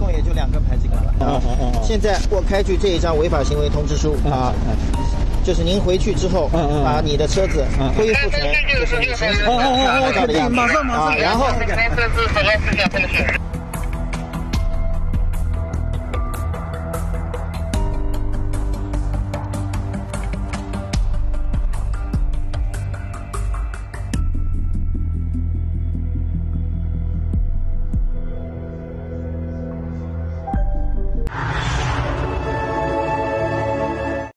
共也就两个排气管了。啊啊啊！现在我开具这一张违法行为通知书啊，就是您回去之后，把你的车子恢复成就是你先生的样子。啊啊啊！马上马上。啊，然后。